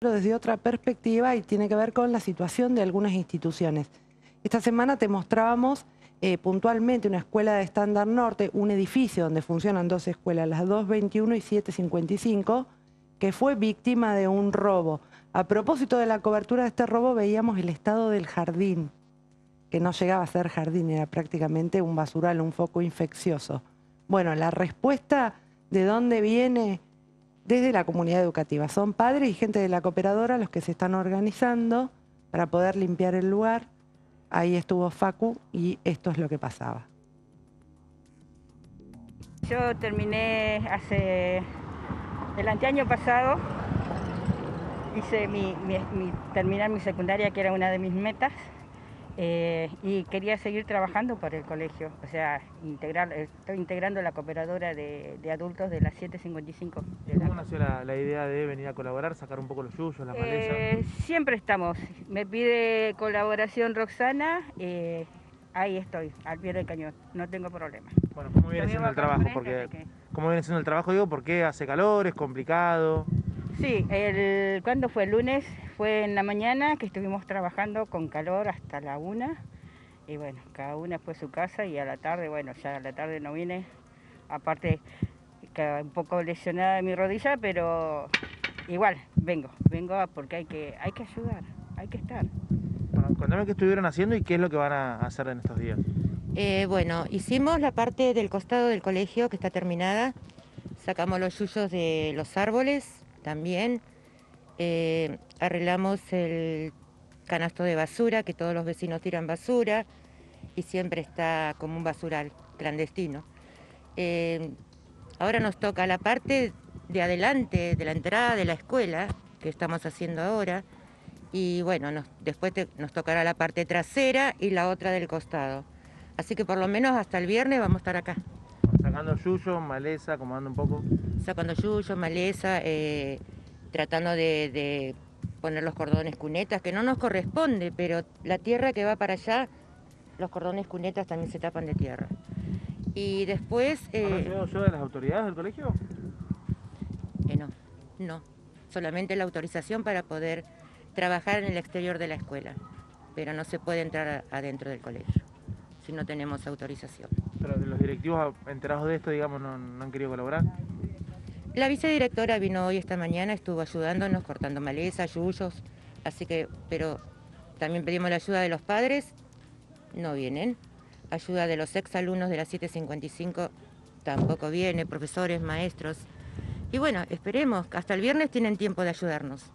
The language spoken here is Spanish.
desde otra perspectiva y tiene que ver con la situación de algunas instituciones. Esta semana te mostrábamos eh, puntualmente una escuela de estándar norte, un edificio donde funcionan dos escuelas, las 221 y 755, que fue víctima de un robo. A propósito de la cobertura de este robo veíamos el estado del jardín, que no llegaba a ser jardín, era prácticamente un basural, un foco infeccioso. Bueno, la respuesta de dónde viene desde la comunidad educativa. Son padres y gente de la cooperadora los que se están organizando para poder limpiar el lugar. Ahí estuvo Facu y esto es lo que pasaba. Yo terminé hace el anteaño pasado, hice mi, terminar mi secundaria, que era una de mis metas, eh, y quería seguir trabajando para el colegio, o sea, integrar, estoy integrando la cooperadora de, adultos de las 755. ¿Cómo nació la, idea de venir a colaborar, sacar un poco los yuyos, las malezas? Eh, siempre estamos, me pide colaboración Roxana, eh, ahí estoy, al pie del cañón, no tengo problema. Bueno, ¿cómo viene siendo el trabajo? Porque, ¿Cómo viene siendo el trabajo? Digo, porque hace calor, es complicado. Sí, el, ¿cuándo fue? El lunes fue en la mañana que estuvimos trabajando con calor hasta la una. Y bueno, cada una fue a su casa y a la tarde, bueno, ya a la tarde no vine. Aparte, un poco lesionada mi rodilla, pero igual, vengo, vengo porque hay que, hay que ayudar, hay que estar. Bueno, contame qué estuvieron haciendo y qué es lo que van a hacer en estos días. Eh, bueno, hicimos la parte del costado del colegio que está terminada. Sacamos los yuyos de los árboles, también. Eh, arreglamos el canasto de basura, que todos los vecinos tiran basura y siempre está como un basural clandestino. Eh, ahora nos toca la parte de adelante de la entrada de la escuela, que estamos haciendo ahora, y bueno, después nos tocará la parte trasera y la otra del costado. Así que por lo menos hasta el viernes vamos a estar acá. Sacando yuyo, maleza, acomodando un poco. Sacando yuyo, maleza, eh, tratando de, poner los cordones cunetas, que no nos corresponde, pero la tierra que va para allá, los cordones cunetas también se tapan de tierra. Y después... Eh, ¿No ayuda de las autoridades del colegio? Eh, no, no. Solamente la autorización para poder trabajar en el exterior de la escuela, pero no se puede entrar adentro del colegio si no tenemos autorización. ¿Pero los directivos enterados de esto, digamos, no, han querido colaborar? La vicedirectora vino hoy esta mañana, estuvo ayudándonos, cortando maleza, yuyos, así que, pero también pedimos la ayuda de los padres, no vienen. Ayuda de los exalumnos de la 755 tampoco viene, profesores, maestros. Y bueno, esperemos, hasta el viernes tienen tiempo de ayudarnos.